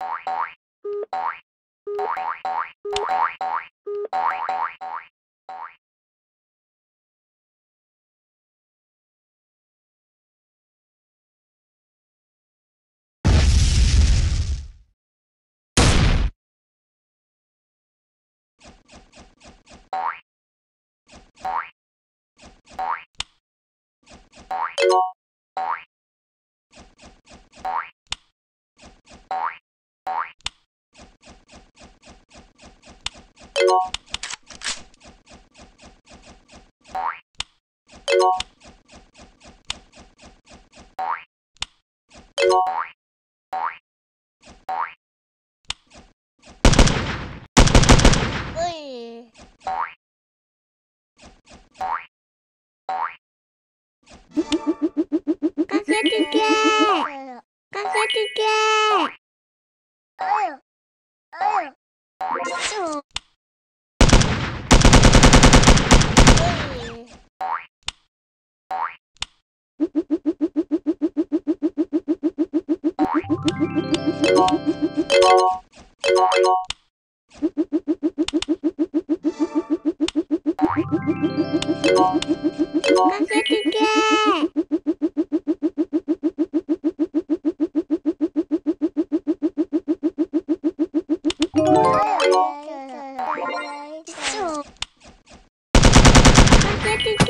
you け。かけてけかう。てけてけ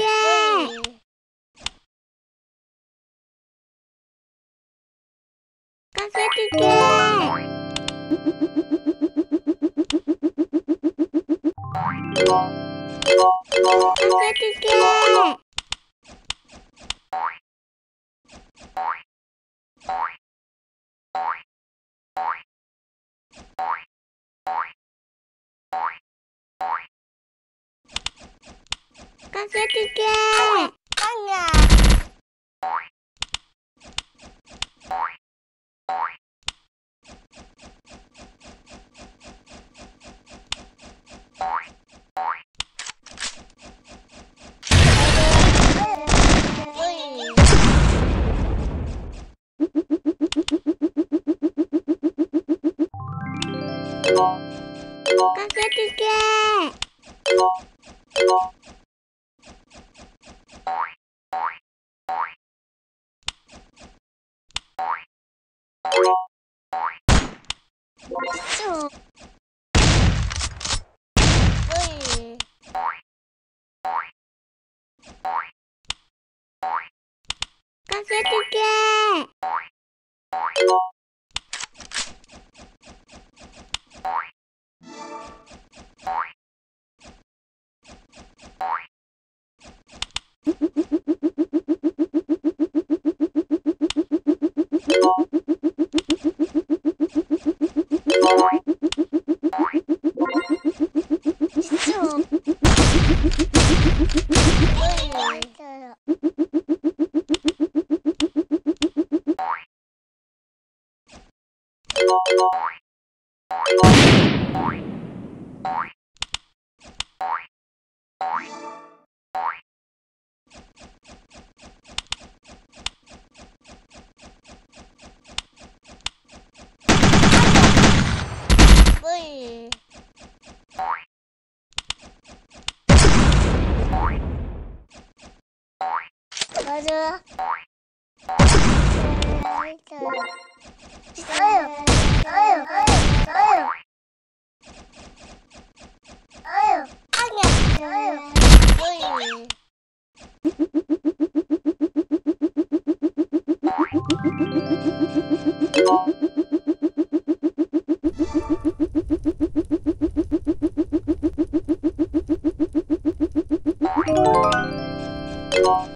てけせてけかせてけ超かけてけ。film. oh Thank you.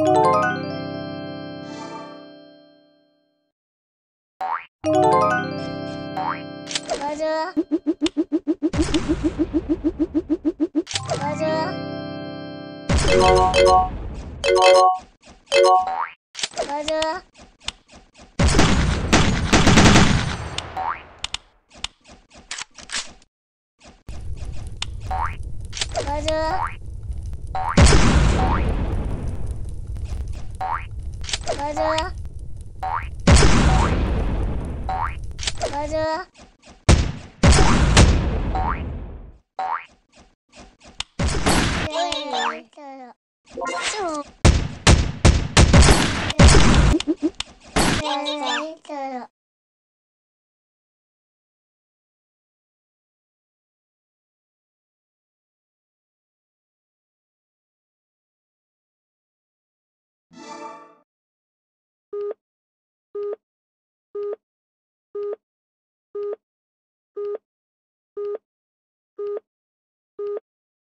맞 大丈夫大丈夫超。